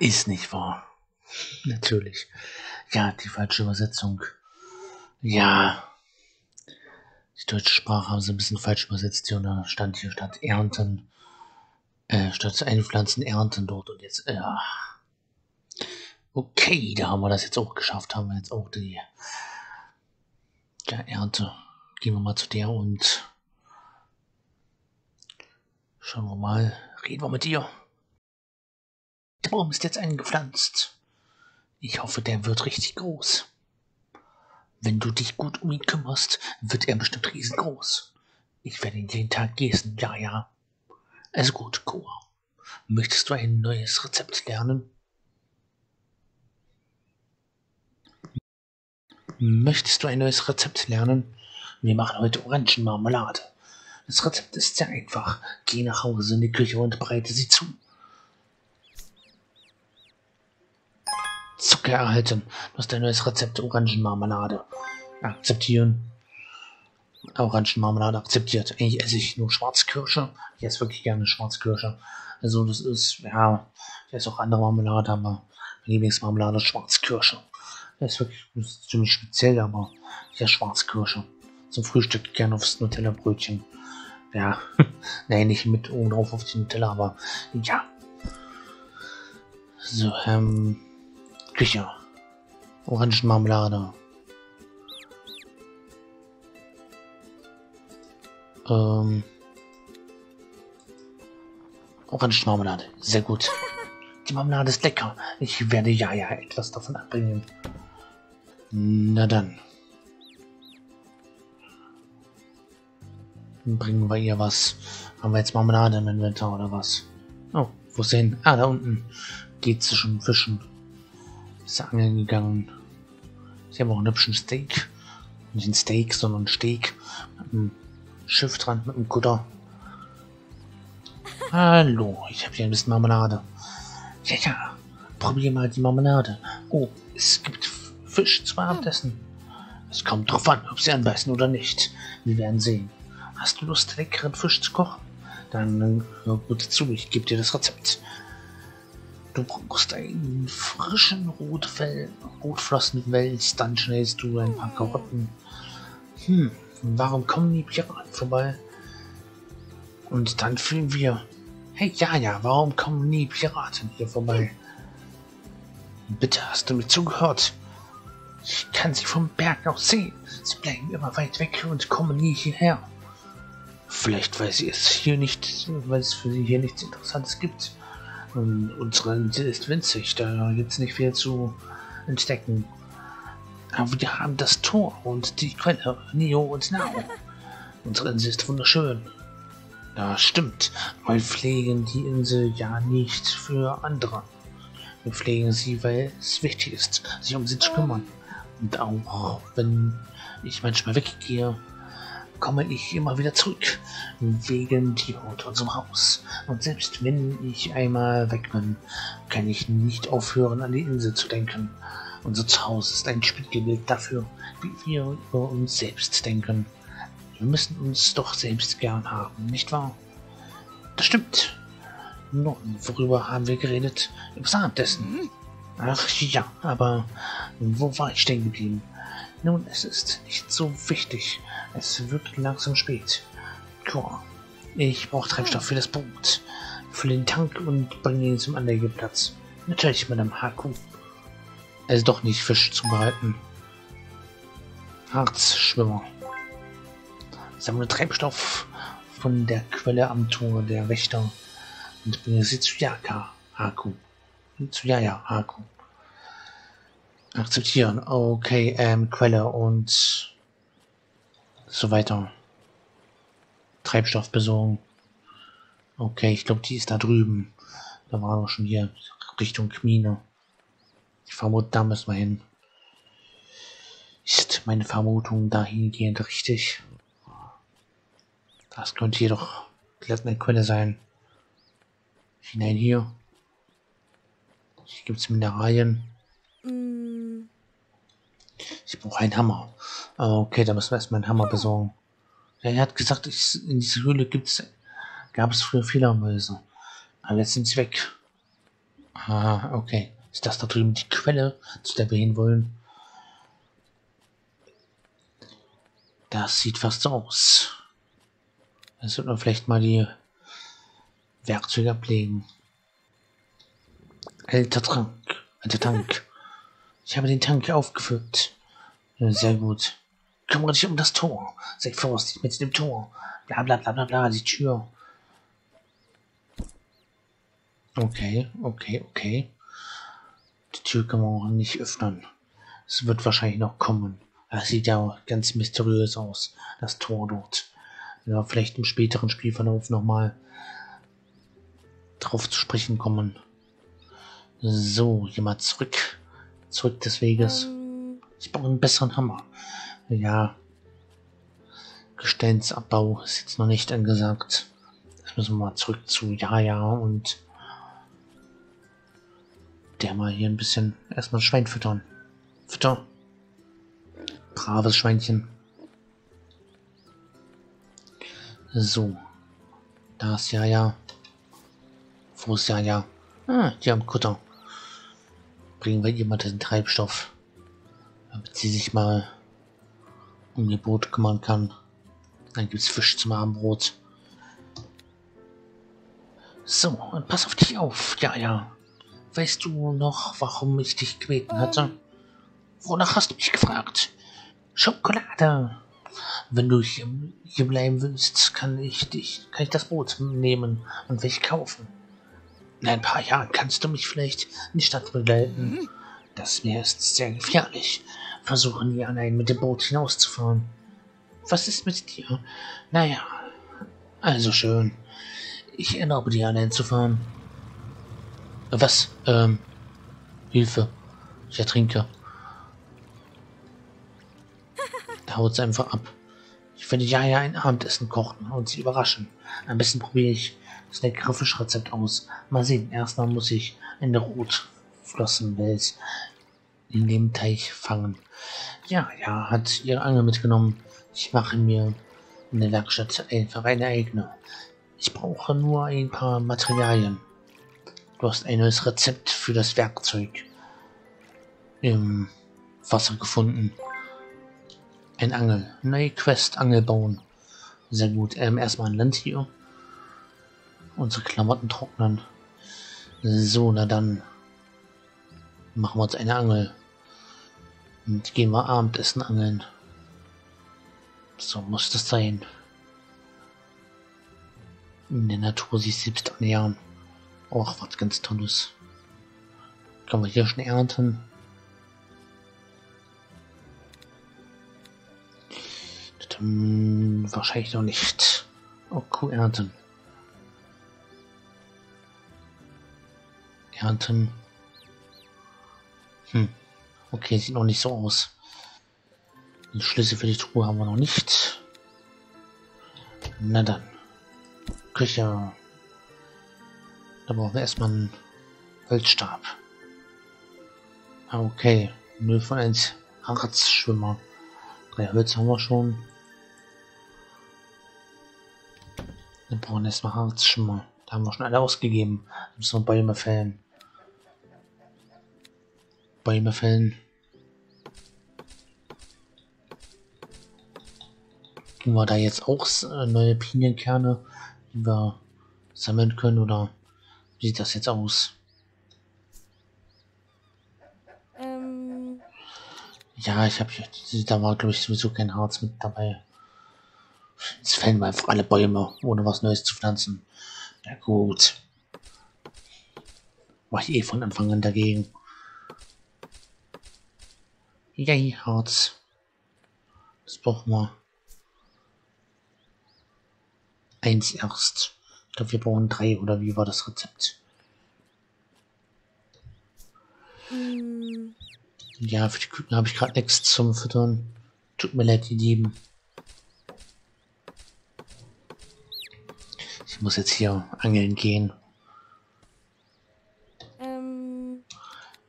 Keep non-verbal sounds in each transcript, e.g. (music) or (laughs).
Ist nicht wahr. Natürlich. Ja, die falsche Übersetzung. Ja. Die deutsche Sprache haben sie ein bisschen falsch übersetzt hier und da stand hier statt ernten, äh, statt einpflanzen, ernten dort und jetzt, äh, okay, da haben wir das jetzt auch geschafft, haben wir jetzt auch die, ja, Ernte. Gehen wir mal zu der und schauen wir mal, reden wir mit dir. Der Baum ist jetzt eingepflanzt. Ich hoffe, der wird richtig groß. Wenn du dich gut um ihn kümmerst, wird er bestimmt riesengroß. Ich werde ihn jeden Tag gießen, ja, ja. Also gut, Cora. Möchtest du ein neues Rezept lernen? Möchtest du ein neues Rezept lernen? Wir machen heute Orangenmarmelade. Das Rezept ist sehr einfach. Geh nach Hause in die Küche und bereite sie zu. Zucker erhalten. Du hast ein neues Rezept Orangenmarmelade. Akzeptieren. Orangenmarmelade akzeptiert. Eigentlich esse ich nur Schwarzkirsche. Ich esse wirklich gerne Schwarzkirsche. Also das ist, ja, ich esse auch andere Marmelade, aber meine Lieblingsmarmelade ist Schwarzkirsche. Das ist wirklich das ist ziemlich speziell, aber ich esse Schwarzkirsche. Zum Frühstück gerne aufs Nutella-Brötchen. Ja, (laughs) nein, nicht mit oben drauf auf die Nutella, aber ja. So, ähm, Küche. Orangenmarmelade. Ähm. Orangenmarmelade. Sehr gut. Die Marmelade ist lecker. Ich werde ja ja etwas davon abbringen. Na dann. Bringen wir ihr was. Haben wir jetzt Marmelade im Inventar oder was? Oh, wo ist sie hin? Ah, da unten. Geht sie schon fischen. Ist angeln gegangen. Sie haben auch einen hübschen Steak. Nicht ein Steak, sondern ein Steak. Mit einem Schiff dran, mit einem Kutter. Hallo, ich habe hier ein bisschen Marmelade. Ja, ja, probier mal die Marmelade. Oh, es gibt Fisch zum Abendessen. Es kommt drauf an, ob sie anbeißen oder nicht. Wir werden sehen. Hast du Lust, leckeren Fisch zu kochen? Dann hör gut zu, ich gebe dir das Rezept. Du brauchst einen frischen Rotfell, Rotflossenwels, dann schnellst du ein paar Karotten. Hm, warum kommen die Piraten vorbei? Und dann fühlen wir Hey, ja, ja, warum kommen nie Piraten hier vorbei? Bitte, hast du mir zugehört? Ich kann sie vom Berg aus sehen. Sie bleiben immer weit weg und kommen nie hierher. Vielleicht, weil sie es hier nicht, weil es für sie hier nichts Interessantes gibt. Und unsere Insel ist winzig, da gibt es nicht viel zu entdecken. Aber wir haben das Tor und die Quelle, Neo und Nao. (laughs) Unsere Insel ist wunderschön. Das stimmt. Wir pflegen die Insel ja nicht für andere. Wir pflegen sie, weil es wichtig ist, sich um sie zu kümmern. Und auch wenn ich manchmal weggehe, komme ich immer wieder zurück. Wegen und unserem Haus. Und selbst wenn ich einmal weg bin, kann ich nicht aufhören, an die Insel zu denken. Unser Haus ist ein Spiegelbild dafür, wie wir über uns selbst denken. Wir müssen uns doch selbst gern haben, nicht wahr? Das stimmt. Nun, worüber haben wir geredet? Über Abendessen. Ach ja, aber wo war ich stehen geblieben? Nun, es ist nicht so wichtig. Es wird langsam spät. Cool. Ich brauche Treibstoff für das Boot. Fülle den Tank und bringe ihn zum Anlegeplatz. Natürlich mit einem Haku. Also doch nicht Fisch zubereiten. Harzschwimmer. Sammle Treibstoff von der Quelle am Tor der Wächter und bringe sie zu Yaka Haku. Zu Yaya Haku. Akzeptieren. Okay, ähm, Quelle und so weiter. Treibstoff besorgen. Okay, ich glaube, die ist da drüben. Da war doch schon hier Richtung Mine. Ich vermute, da müssen wir hin. Ist meine Vermutung dahingehend richtig? Das könnte jedoch eine Quelle sein. Hinein hier. Hier gibt es Mineralien. Ich brauche einen Hammer. Okay, da müssen wir erstmal einen Hammer besorgen. Er hat gesagt, ich, in dieser Höhle gibt's, gab es früher Fledermäuse. Aber jetzt sind weg. Ah, okay. Ist das da drüben die Quelle, zu der wir hin wollen? Das sieht fast so aus. Jetzt wird man vielleicht mal die Werkzeuge ablegen. Alter Trank. Alter Tank. Ich habe den Tank aufgefüllt. Sehr gut. Kümmere dich um das Tor. Sei vorsichtig mit dem Tor. Bla bla bla bla bla, die Tür. Okay, okay, okay. Die Tür kann man auch nicht öffnen. Es wird wahrscheinlich noch kommen. Das sieht ja ganz mysteriös aus, das Tor dort. Ja, vielleicht im späteren Spielverlauf nochmal drauf zu sprechen kommen. So, jemand zurück. Zurück des Weges. Ich brauche einen besseren Hammer. Ja. Gesteinsabbau ist jetzt noch nicht angesagt. Jetzt müssen wir mal zurück zu Jaja und der mal hier ein bisschen erstmal Schwein füttern. Fütter. Braves Schweinchen. So. Da ist ja ja. Wo ist ja ja? Ah, die haben Kutter. Bringen wir ihr mal den Treibstoff. Damit sie sich mal um ihr Boot kümmern kann. Dann gibt's Fisch zum Abendbrot. So, und pass auf dich auf. Ja, ja. Weißt du noch, warum ich dich gebeten hatte? Wonach hast du mich gefragt? Schokolade. Wenn du hier, bleiben willst, kann ich dich, kann ich das Boot nehmen und welch kaufen. In ein paar Jahren kannst du mich vielleicht in die Stadt begleiten. Das Meer ist sehr gefährlich. Versuche nie allein mit dem Boot hinauszufahren. Was ist mit dir? Naja, also schön. Ich erlaube dir allein zu fahren. Was? Ähm, Hilfe. Ich ertrinke. Da haut sie einfach ab. Ich werde ja ja ein Abendessen kochen und sie überraschen. Am besten probiere ich das leckere Fischrezept aus. Mal sehen. Erstmal muss ich eine Rotflossenwels in dem Teich fangen. Ja, ja, hat ihre Angel mitgenommen. Ich mache mir in der Werkstatt einfach eine eigene. Ich brauche nur ein paar Materialien. Du hast ein neues Rezept für das Werkzeug im Wasser gefunden. Ein Angel. Neue Quest, Angel bauen. Sehr gut. Ähm, erstmal ein Land hier. Unsere Klamotten trocknen. So, na dann machen wir uns eine Angel. Und gehen wir Abendessen angeln. So muss das sein. In der Natur sich selbst annähern. Och, was ganz Tolles. Können wir hier schon ernten? Dann wahrscheinlich noch nicht. Oh, Kuh ernten. Ernten. Hm. Okay, sieht noch nicht so aus. Die Schlüssel für die Truhe haben wir noch nicht. Na dann. Küche. Da brauchen wir erstmal einen Holzstab. Ah, okay. 0 von 1 Harzschwimmer. Drei Holz haben wir schon. Wir brauchen erstmal Harzschwimmer. Da haben wir schon alle ausgegeben. Da müssen wir Bäume fällen. Bäume fällen. Kriegen wir da jetzt auch äh, neue Pinienkerne, die wir sammeln können oder wie sieht das jetzt aus? Ähm. Ja, ich habe da war glaube ich sowieso kein Harz mit dabei. Jetzt fällen wir einfach alle Bäume, ohne was Neues zu pflanzen. Ja gut. War ich eh von Anfang an dagegen. Yay, Harz. Das brauchen wir. Eins erst. Ich glaube, wir brauchen drei, oder wie war das Rezept? Mm. Ja, für die Küken habe ich gerade nichts zum Füttern. Tut mir leid, die Lieben. Ich muss jetzt hier angeln gehen. Ähm.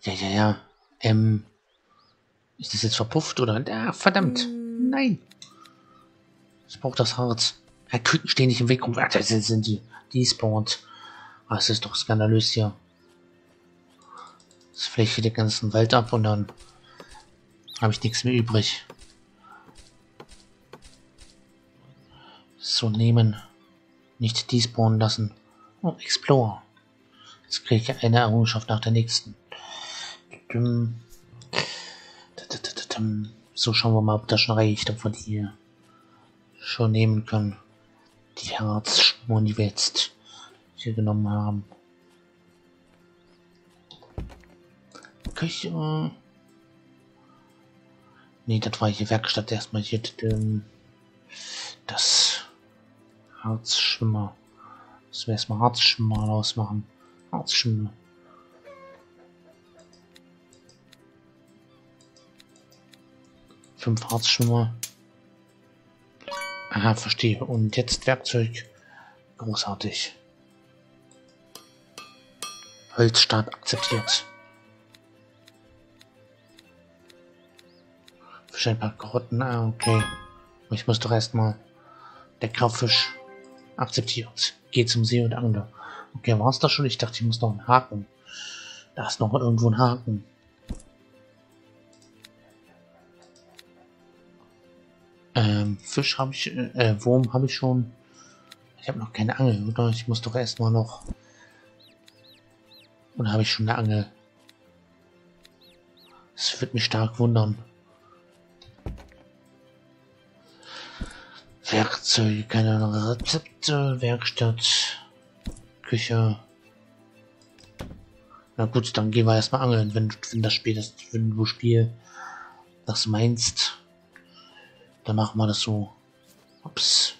Ja, ja, ja. Ähm. Ist das jetzt verpufft oder? Ja, verdammt. Mm. Nein. Ich brauche das Harz. Ja, Küken stehen nicht im Weg rum. Ach, das sind die. Die spawnt. Ah, es ist doch skandalös hier. Das fläche den ganzen Wald ab und dann habe ich nichts mehr übrig. So nehmen. Nicht despawnen lassen. Oh, Explore. Jetzt kriege ich eine Errungenschaft nach der nächsten. So schauen wir mal, ob das schon reicht, ob wir die schon nehmen können. Die Herzschmuren, die wir jetzt hier genommen haben. Küche. Nee, das war hier Werkstatt erstmal hier. Das Harzschimmer. Das wir erstmal Harzschimmer ausmachen. Harzschimmer. Fünf Harzschimmer. Aha, verstehe. Und jetzt Werkzeug. Großartig. Holzstab akzeptiert. Fisch ein paar Karotten. Ah, okay. Ich muss doch erstmal der Graufisch akzeptiert. Geht zum See und Angler. Okay, war es das schon? Ich dachte, ich muss noch einen Haken. Da ist noch irgendwo ein Haken. Ähm, Fisch habe ich, äh, Wurm habe ich schon. Ich habe noch keine Angel, oder? Ich muss doch erstmal noch. Oder habe ich schon eine Angel? Das wird mich stark wundern. Werkzeuge, keine Rezepte, Werkstatt, Küche. Na gut, dann gehen wir erstmal angeln, wenn, wenn das Spiel das, wenn du Spiel das meinst. Dann machen wir das so. Ups.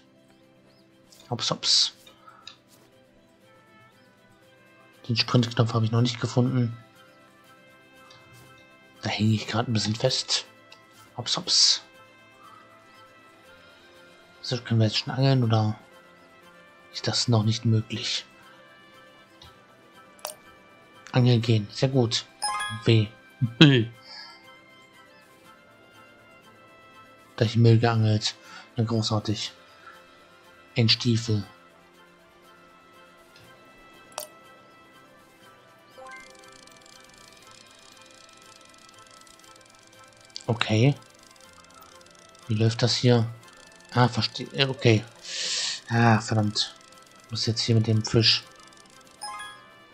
Ups, ups. Den Sprintknopf habe ich noch nicht gefunden. Da hänge ich gerade ein bisschen fest. Hops, hops. So, können wir jetzt schon angeln oder ist das noch nicht möglich? Angeln gehen, sehr gut. W. Müll. Da ich Müll geangelt. Na, großartig. Ein Stiefel. Okay. Wie läuft das hier? Ah, verstehe. Okay. Ah, verdammt. Ich muss jetzt hier mit dem Fisch.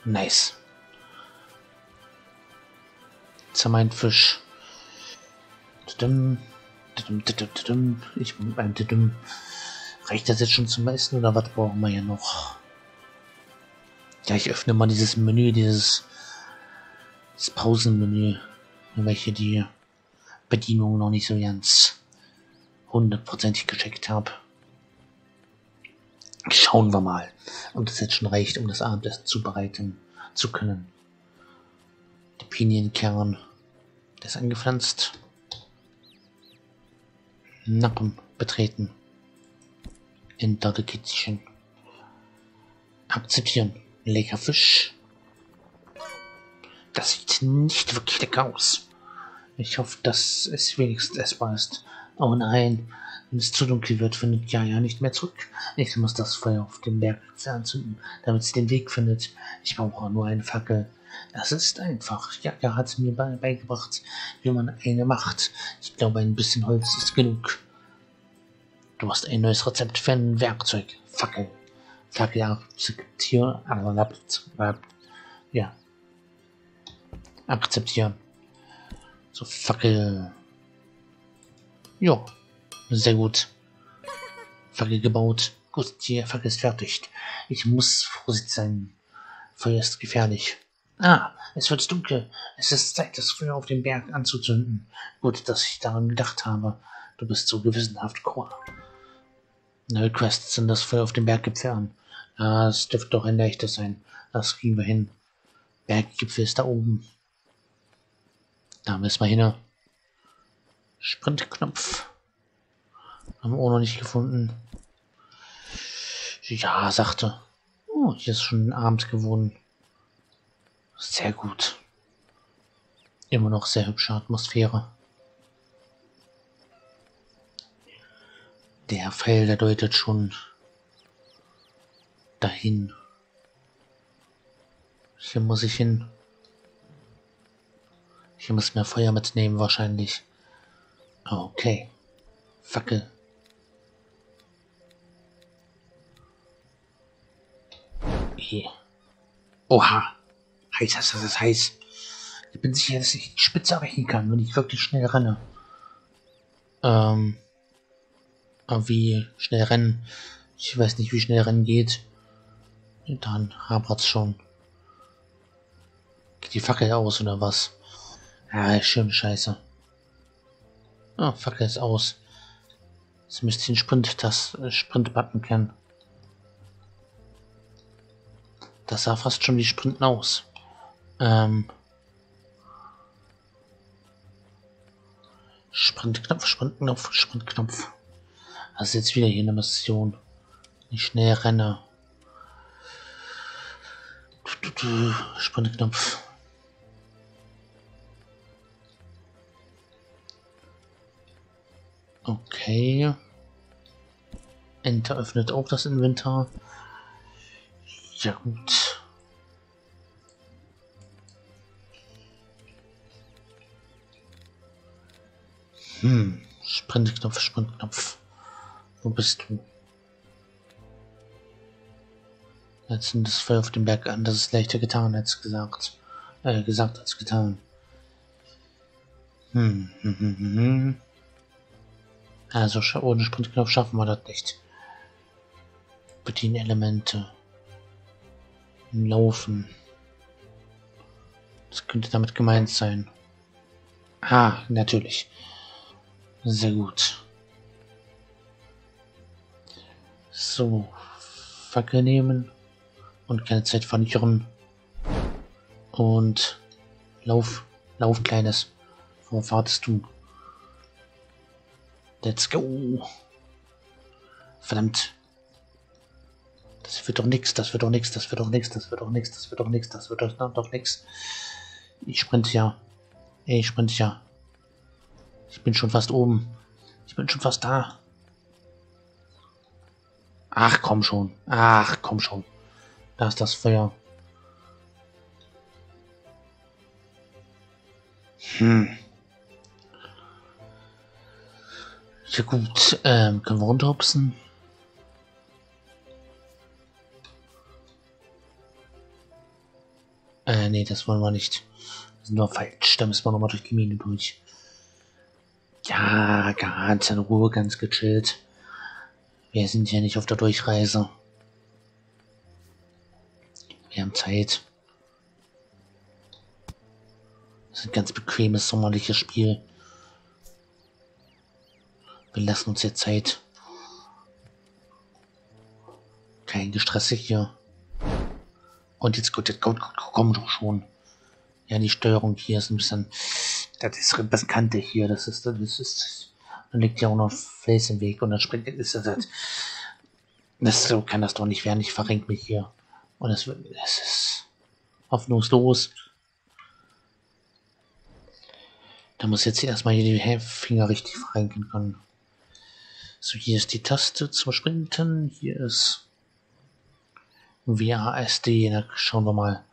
Nice. Jetzt Fisch. Ich beim Reicht das jetzt schon zum meisten oder was brauchen wir hier noch? Ja, ich öffne mal dieses Menü, dieses, dieses Pausenmenü, welche die Bedienung noch nicht so ganz hundertprozentig gecheckt habe. Schauen wir mal, ob das jetzt schon reicht, um das Abendessen zubereiten zu können. Der Pinienkern, der ist angepflanzt. Nappen betreten. Enter the Kitchen. Akzeptieren. Lecker Fisch. Das sieht nicht wirklich lecker aus. Ich hoffe, dass es wenigstens essbar ist. Oh nein, wenn es zu dunkel wird, findet Jaja nicht mehr zurück. Ich muss das Feuer auf dem Berg anzünden, damit sie den Weg findet. Ich brauche nur eine Fackel. Das ist einfach. Jaja hat mir beigebracht, wie man eine macht. Ich glaube, ein bisschen Holz ist genug. Du hast ein neues Rezept für ein Werkzeug. Fackel. Fackel akzeptieren. Ja. Akzeptieren. So, Fackel. Ja, sehr gut. Fackel gebaut. Gut, die Fackel ist fertig. Ich muss vorsichtig sein. Feuer ist gefährlich. Ah, es wird dunkel. Es ist Zeit, das Feuer auf dem Berg anzuzünden. Gut, dass ich daran gedacht habe. Du bist so gewissenhaft, Chor. Neue Quests sind das Feuer auf dem Berg entfernen. Ah, es dürfte doch ein leichtes sein. Das kriegen wir hin. Berggipfel ist da oben. Da müssen wir hin. Sprintknopf. Haben wir auch noch nicht gefunden. Ja, sagte. Oh, hier ist schon Abend geworden. Sehr gut. Immer noch sehr hübsche Atmosphäre. Der Pfeil, der deutet schon dahin. Hier muss ich hin. Ich muss mehr Feuer mitnehmen wahrscheinlich. Okay. Fackel. Hier. Oha. Heiß, heiß, heiß, heiß. Ich bin sicher, dass ich die Spitze erreichen kann, wenn ich wirklich schnell renne. Ähm. Aber wie schnell rennen? Ich weiß nicht, wie schnell rennen geht. Dann hapert's schon. Geht die Fackel aus oder was? Ah, schön scheiße. Ah, Fackel ist aus. Jetzt müsste ich den Sprint, das Sprint-Button kennen. Das sah fast schon wie Sprinten aus. Ähm. Sprintknopf, Sprintknopf, Sprintknopf. Also jetzt wieder hier eine Mission. Ich schnell renne. Sprintknopf. Okay. Enter öffnet auch das Inventar. Ja gut. Hm. Sprintknopf, Sprintknopf. Wo bist du? Jetzt sind das Feuer auf dem Berg an. Das ist leichter getan als gesagt. Äh, gesagt als getan. Hm, hm, hm, hm. hm. Also ohne Sprintknopf schaffen wir das nicht. Bedienelemente. Laufen. Das könnte damit gemeint sein. Ah, natürlich. Sehr gut. So. Fackel nehmen. Und keine Zeit verlieren. Und Lauf. Lauf, Kleines. Worauf wartest du? Let's go. Verdammt. Das wird doch nix, das wird doch nix, das wird doch nix, das wird doch nix, das wird doch nix, das wird doch, nix. Ich sprinte ja. Ich sprinte ja. Ich bin schon fast oben. Ich bin schon fast da. Ach, komm schon. Ach, komm schon. Da ist das Feuer. Hm. Ja gut, ähm, können wir runterhupsen? Äh, nee, das wollen wir nicht. Das ist nur falsch. Da müssen wir nochmal durch die Mine durch. Ja, ganz in Ruhe, ganz gechillt. Wir sind ja nicht auf der Durchreise. Wir haben Zeit. Das ist ein ganz bequemes sommerliches Spiel. Wir lassen uns jetzt Zeit. Kein Gestresse hier. Und jetzt gut, jetzt kommt, komm doch schon. Ja, die Steuerung hier ist ein bisschen. Das ist Kante hier. Das ist, das ist. Dann liegt ja auch noch Fels im Weg und dann springt ist das. Das, das so kann das doch nicht werden. Ich verrenke mich hier. Und es wird. Es ist hoffnungslos. Da muss jetzt erstmal hier die Finger richtig verrenken können. So, hier ist die Taste zum Sprinten. Hier ist WASD. Da schauen wir mal.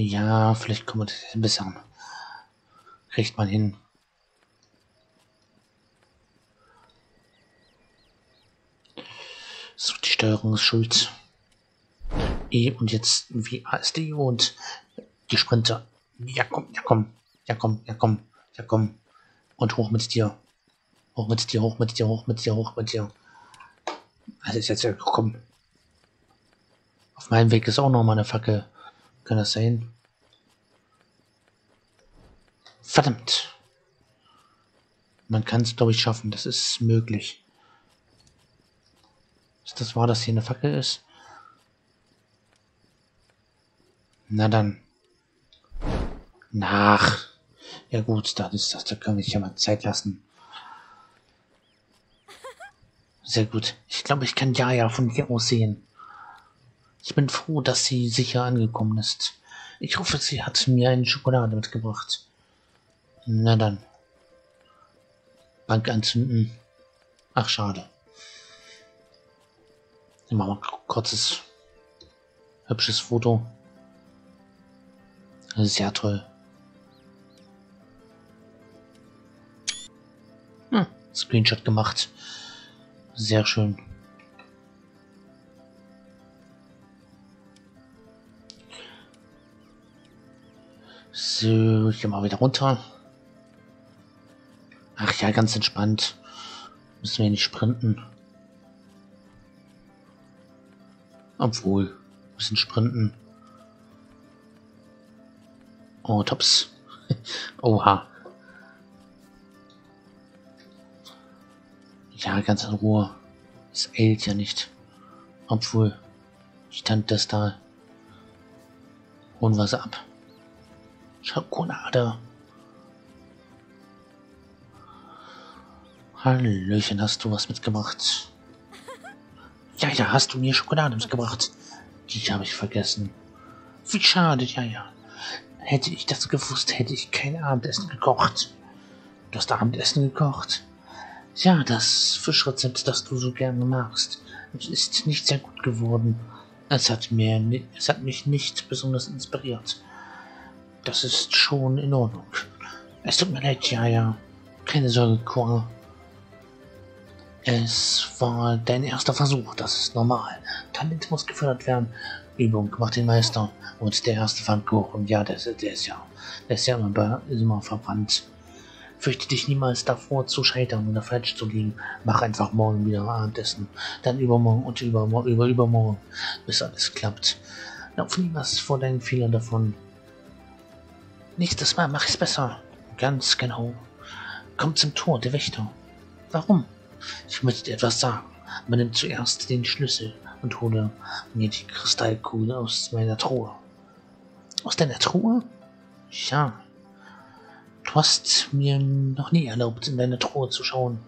Ja, vielleicht kommt man das ein bisschen. Kriegt man hin. So, die Steuerung ist schuld. E und jetzt WASD und die Sprinter. Ja, komm, ja, komm, ja, komm, ja, komm. Ja, komm. Und hoch mit dir. Hoch mit dir, hoch mit dir, hoch mit dir, hoch mit dir. Das ist jetzt ja, komm. Auf meinem Weg ist auch noch mal eine Fackel. Kann das sein? Verdammt. Man kann es, glaube ich, schaffen. Das ist möglich. Ist das wahr, dass hier eine Fackel ist? Na dann. Nach. Ja gut, dann ist das, da können wir sich ja mal Zeit lassen. Sehr gut. Ich glaube, ich kann Jaja von hier aus sehen. Ich bin froh, dass sie sicher angekommen ist. Ich hoffe, sie hat mir eine Schokolade mitgebracht. Na dann. Bank anzünden. Ach, schade. Ich mach mal ein kurzes, hübsches Foto. Sehr toll. Hm, Screenshot gemacht. Sehr schön. So, ich gehe mal wieder runter. Ach ja, ganz entspannt. Müssen wir nicht sprinten. Obwohl, müssen sprinten. Oh, Tops. (laughs) Oha. Ja, ganz in Ruhe. Es eilt ja nicht. Obwohl, ich stand das da. Holen wir sie ab. Schokolade. Hallöchen, hast du was mitgebracht? Ja, ja, hast du mir Schokolade mitgebracht? Die habe ich vergessen. Wie schade, ja, ja. Hätte ich das gewusst, hätte ich kein Abendessen gekocht. Du hast Abendessen gekocht? Ja, das Fischrezept, das du so gerne magst, ist nicht sehr gut geworden. Es hat, mir, es hat mich nicht besonders inspiriert. Das ist schon in Ordnung. Es tut mir leid, ja, ja. Keine Sorge, Cora. Es war dein erster Versuch, das ist normal. Talent muss gefördert werden. Übung macht den Meister. Und der erste Pfannkuchen, ja, der, der ist ja, der ist ja immer, immer verwandt. Fürchte dich niemals davor zu scheitern oder falsch zu liegen. Mach einfach morgen wieder Abendessen. Dann übermorgen und übermorgen, über übermorgen, bis alles klappt. Lauf niemals vor deinen Fehlern davon. Nächstes Mal mach ich's besser. Ganz genau. Komm zum Tor, der Wächter. Warum? Ich möchte dir etwas sagen. Man nimmt zuerst den Schlüssel und hole mir die Kristallkugel aus meiner Truhe. Aus deiner Truhe? Ja. Du hast mir noch nie erlaubt, in deine Truhe zu schauen.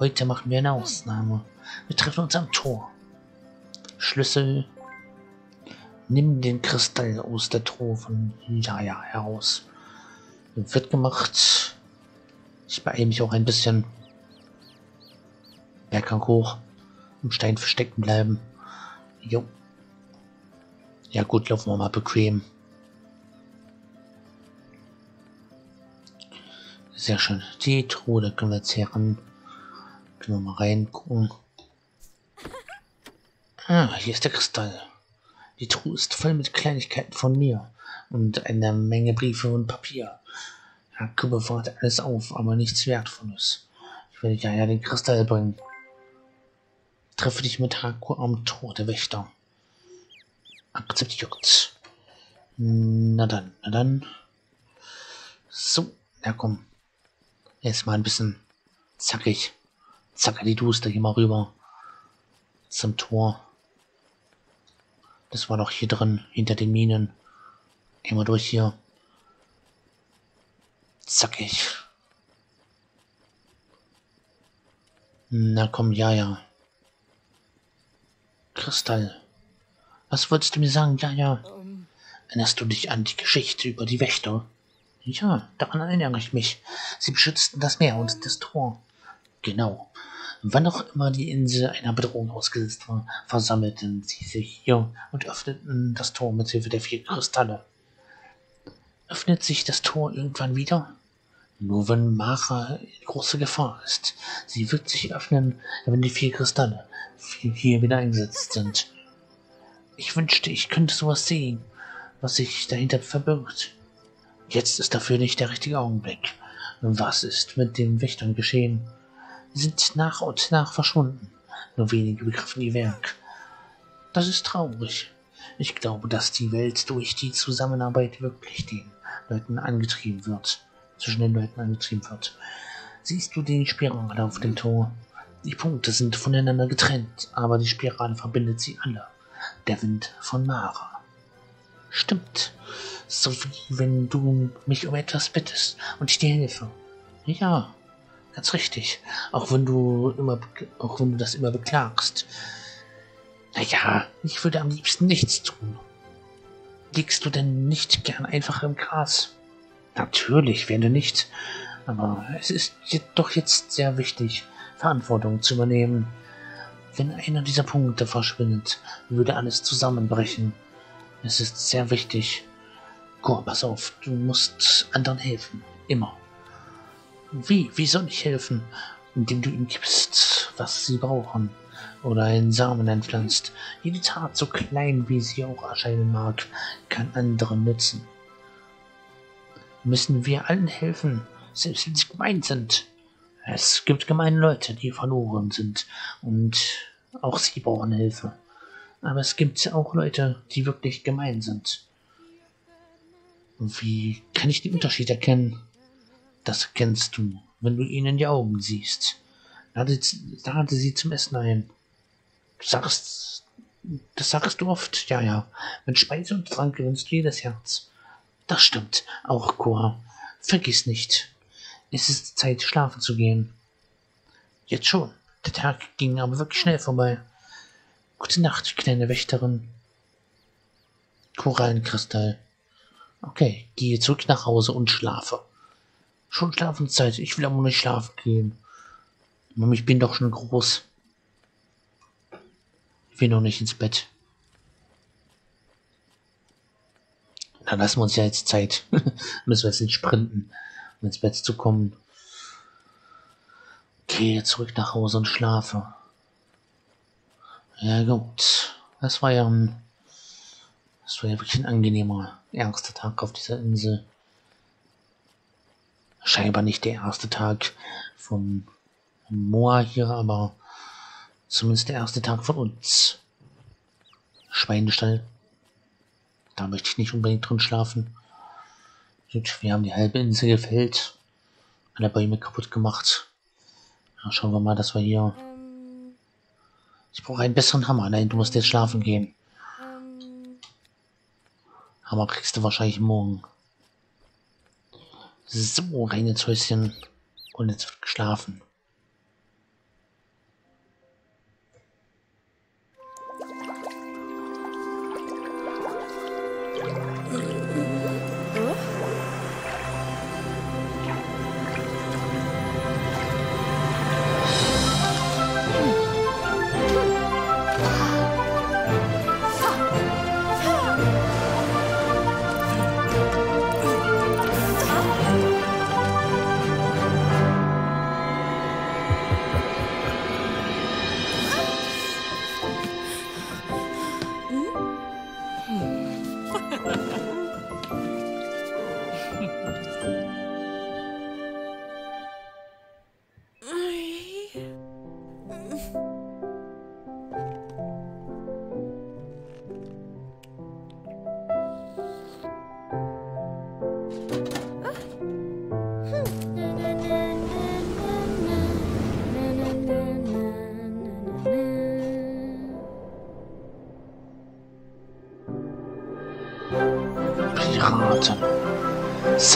Heute machen wir eine Ausnahme. Wir treffen uns am Tor. Schlüssel. Nimm den Kristall aus der Truhe von Jaya heraus. Wird gemacht. Ich beeile mich auch ein bisschen. Berggang hoch. Im Stein verstecken bleiben. Jo. Ja gut, laufen wir mal bequem. Sehr schön. Die Truhe, da können wir jetzt heran. Können wir mal reingucken. Ah, hier ist der Kristall. Die Truhe ist voll mit Kleinigkeiten von mir und eine Menge Briefe und Papier. Haku bewahrt alles auf, aber nichts Wertvolles. Ich werde ja ja den Kristall bringen. Treffe dich mit Haku am Tor, der Wächter. Akzeptiert. Na dann, na dann. So, na komm. Jetzt mal ein bisschen zackig. Zacker die Duster hier mal rüber. Zum Tor. Das war doch hier drin, hinter den Minen. Immer durch hier. Zackig. Na komm, ja, ja. Kristall. Was wolltest du mir sagen? Ja, ja. Erinnerst du dich an die Geschichte über die Wächter? Ja, daran erinnere ich mich. Sie beschützten das Meer und das Tor. Genau. Wann auch immer die Insel einer Bedrohung ausgesetzt war, versammelten sie sich hier und öffneten das Tor mit Hilfe der vier Kristalle. Öffnet sich das Tor irgendwann wieder? Nur wenn Mara in großer Gefahr ist. Sie wird sich öffnen, wenn die vier Kristalle hier wieder eingesetzt sind. Ich wünschte, ich könnte sowas sehen, was sich dahinter verbirgt. Jetzt ist dafür nicht der richtige Augenblick. Was ist mit den Wächtern geschehen? Sie sind nach und nach verschwunden. Nur wenige begriffen ihr Werk. Das ist traurig. Ich glaube, dass die Welt durch die Zusammenarbeit wirklich den Leuten angetrieben wird zwischen den Leuten angetrieben wird. Siehst du die Spirale auf dem Tor? Die Punkte sind voneinander getrennt, aber die Spirale verbindet sie alle. Der Wind von Mara. Stimmt. So wie wenn du mich um etwas bittest und ich dir helfe. Ja, ganz richtig. Auch wenn du immer, auch wenn du das immer beklagst. Naja, ich würde am liebsten nichts tun. Liegst du denn nicht gern einfach im Gras? Natürlich, werde nicht. Aber es ist doch jetzt sehr wichtig, Verantwortung zu übernehmen. Wenn einer dieser Punkte verschwindet, würde alles zusammenbrechen. Es ist sehr wichtig. Cor, pass auf, du musst anderen helfen. Immer. Wie? Wie soll ich helfen? Indem du ihnen gibst, was sie brauchen. Oder einen Samen entpflanzt. Jede Tat, so klein wie sie auch erscheinen mag, kann anderen nützen. Müssen wir allen helfen, selbst wenn sie gemein sind. Es gibt gemeine Leute, die verloren sind und auch sie brauchen Hilfe. Aber es gibt auch Leute, die wirklich gemein sind. Wie kann ich den Unterschied erkennen? Das kennst du, wenn du ihnen in die Augen siehst. Lade sie zum Essen ein. Sagst, das sagst du oft, ja, ja. Mit Speise und Trank gewinnst du jedes Herz. Das stimmt, auch Cora. Vergiss nicht, es ist Zeit, schlafen zu gehen. Jetzt schon. Der Tag ging aber wirklich schnell vorbei. Gute Nacht, kleine Wächterin. Korallenkristall. Okay, gehe zurück nach Hause und schlafe. Schon Schlafenszeit. Ich will aber nicht schlafen gehen. Mama, ich bin doch schon groß. Will noch nicht ins Bett. Dann lassen wir uns ja jetzt Zeit. (laughs) Müssen wir jetzt nicht sprinten, um ins Bett zu kommen. Gehe zurück nach Hause und schlafe. Ja gut. Das war ja ein, das war ja wirklich ein angenehmer erster Tag auf dieser Insel. Scheinbar nicht der erste Tag vom Moa hier, aber zumindest der erste Tag von uns. Schweinestall. Da möchte ich nicht unbedingt drin schlafen. Gut, wir haben die halbe Insel gefällt. Alle Bäume kaputt gemacht. Ja, schauen wir mal, dass wir hier... Ich brauche einen besseren Hammer. Nein, du musst jetzt schlafen gehen. Hammer kriegst du wahrscheinlich morgen. So, rein ins Häuschen. Und jetzt wird geschlafen.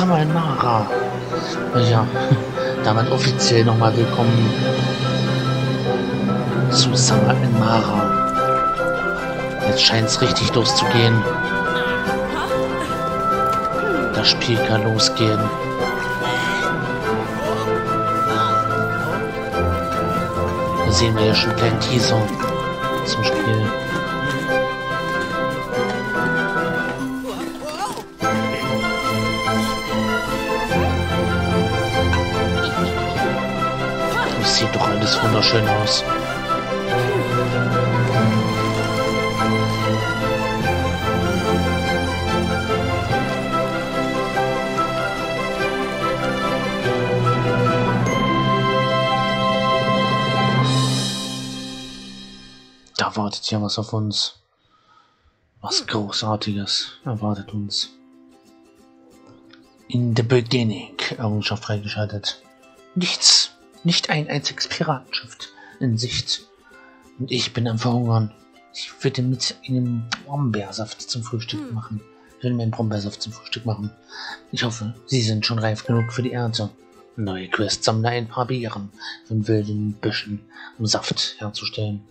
Samanara. Ja, (laughs) damit offiziell nochmal willkommen zu Samanara. Jetzt scheint es richtig loszugehen. Das Spiel kann losgehen. Da sehen wir ja schon einen kleinen Teaser zum Spiel. Alles wunderschön aus. Da wartet ja was auf uns. Was Großartiges erwartet uns. In the beginning, Errungenschaft freigeschaltet. Nichts, nicht ein einziges Piratenschiff in Sicht. Und ich bin am Verhungern. Ich würde mit einem Brombeersaft zum Frühstück machen. Ich würde mir einen Brombeersaft zum Frühstück machen. Ich hoffe, Sie sind schon reif genug für die Ernte. Neue Quest, sammle ein paar Beeren von wilden Büschen, um Saft herzustellen.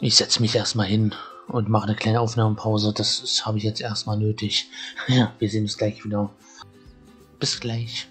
Ich setze mich erstmal hin und mache eine kleine Aufnahmepause. Das, das habe ich jetzt erstmal nötig. (laughs) Ja, wir sehen uns gleich wieder. Bis gleich.